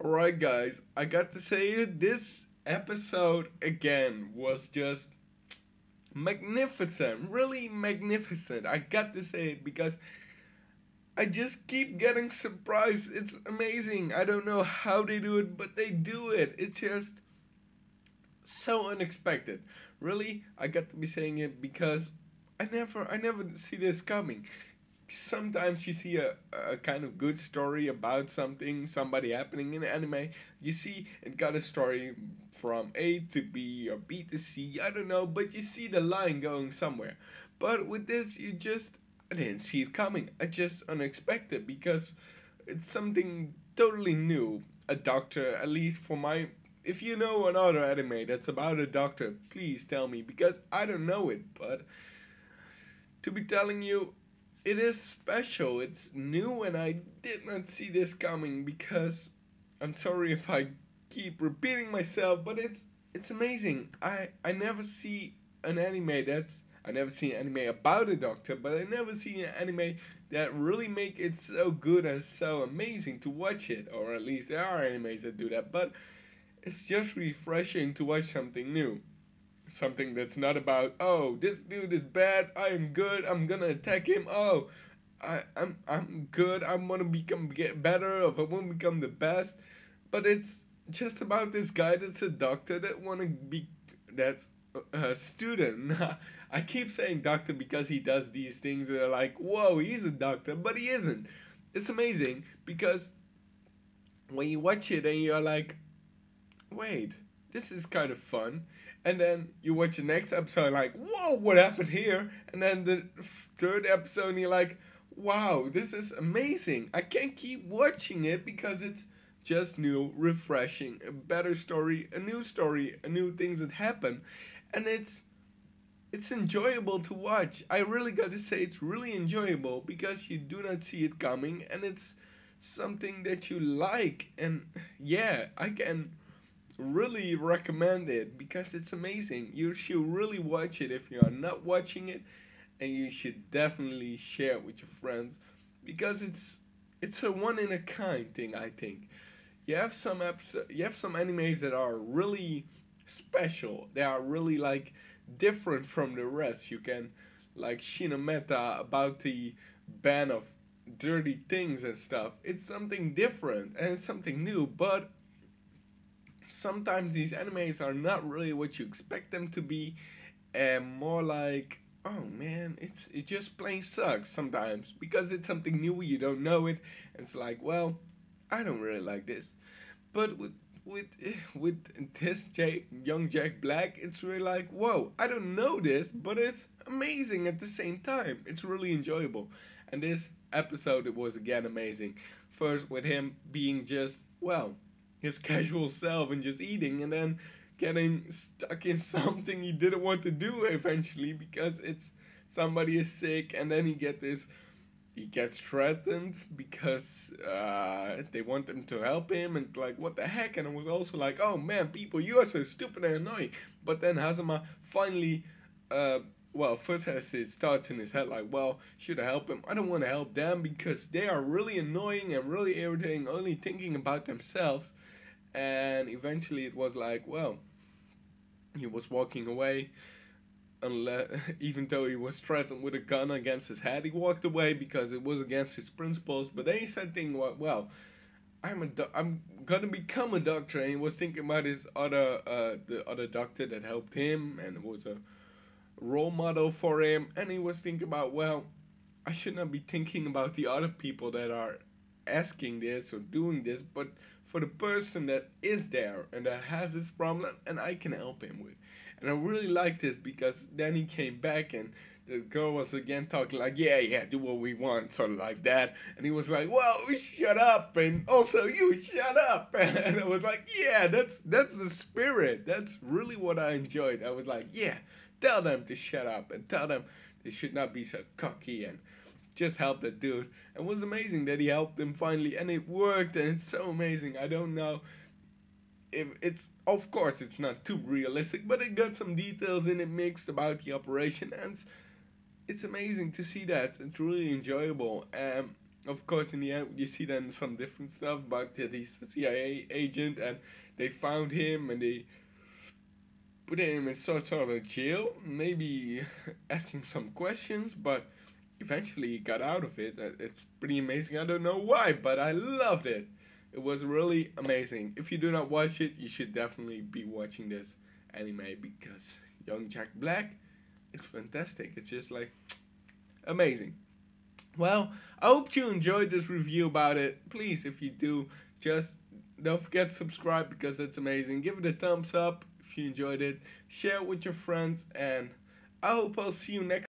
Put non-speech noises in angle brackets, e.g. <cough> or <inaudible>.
Alright, guys, I got to say. This episode again was just magnificent. Really magnificent. I got to say it because I just keep getting surprised. It's amazing. I don't know how they do it, but they do it. It's just so unexpected. Really, I got to be saying it because I never I never see this coming sometimes you see a, a kind of good story about something, somebody happening in anime. You see it got a story from A to B or B to C, I don't know, but you see the line going somewhere. But with this, you just, I didn't see it coming. I just unexpected because it's something totally new. A doctor, at least for my. If you know another anime that's about a doctor, please tell me because I don't know it. But to be telling you, it is special. It's new, and I did not see this coming because I'm sorry if I keep repeating myself, but it's it's amazing. I I never see an anime that's I never see an anime about a doctor, but I never see an anime that really make it so good and so amazing to watch it. Or at least there are animes that do that, but it's just refreshing to watch something new something that's not about oh this dude is bad I am good I'm gonna attack him oh I I'm I'm good I want to become get better if I want to become the best. But it's just about this guy that's a doctor that want to be that's a student. <laughs> I keep saying doctor because he does these things that are like whoa he's a doctor but he isn't. It's amazing because when you watch it and you're like wait this is kind of fun. And then you watch the next episode like whoa what happened here? And then the third episode you're like wow this is amazing. I can't keep watching it because it's just new refreshing a better story a new story a new things that happen. And it's it's enjoyable to watch. I really got to say it's really enjoyable because you do not see it coming and it's something that you like. And yeah i can really recommend it because it's amazing. You should really watch it if you are not watching it, and you should definitely share it with your friends because it's it's a one in a kind thing. I think you have some episode, you have some animes that are really special. They are really like different from the rest. You can like Shimoneta about the ban of dirty things and stuff. It's something different and it's something new, but sometimes these animes are not really what you expect them to be and more like oh man it's it just plain sucks sometimes because it's something new you don't know it and it's like well i don't really like this but with with <laughs> with this young Jack Black, it's really like, whoa, I don't know this, but it's amazing at the same time. It's really enjoyable. And this episode it was again amazing. First with him being just, well, his <laughs> casual self and just eating and then getting stuck in <laughs> something he didn't want to do eventually because it's somebody is sick and then he get this he gets threatened because uh, they want him to help him and like what the heck? And it was also like oh man people you are so stupid and annoying. But then Hazama finally uh, well first has his thoughts in his head like well should I help him I don't want to help them because they are really annoying and really irritating only thinking about themselves. And eventually it was like well he was walking away. Unless <laughs> even though he was threatened with a gun against his head he walked away because it was against his principles. But then he said thing well i'm a do- i'm gonna become a doctor. And he was thinking about his other uh the other doctor that helped him and was a role model for him and he was thinking about well i should not be thinking about the other people that are asking this or doing this but for the person that is there and that has this problem and I can help him with. And I really like this because then he came back and the girl was again talking like, yeah, yeah, do what we want, sort of like that. And he was like, well, shut up, and also you shut up. <laughs> And I was like, yeah, that's that's the spirit. That's really what I enjoyed. I was like, yeah, tell them to shut up and tell them they should not be so cocky and just help that dude. And it was amazing that he helped him finally, and it worked, and it's so amazing. I don't know if it's, of course, it's not too realistic, but it got some details in it mixed about the operation, and it's, amazing to see that. It's really enjoyable. Um, of course, in the end, you see then some different stuff But that he's a CIA agent and they found him and they put him in sort, sort of a jail, maybe <laughs> ask him some questions, but eventually he got out of it. It's pretty amazing. I don't know why, but I loved it. It was really amazing. If you do not watch it, you should definitely be watching this anime because Young Jack Black, it's fantastic. It's just like amazing. Well, I hope you enjoyed this review about it. Please, if you do, just don't forget to subscribe because it's amazing. Give it a thumbs up if you enjoyed it. Share it with your friends, and I hope I'll see you next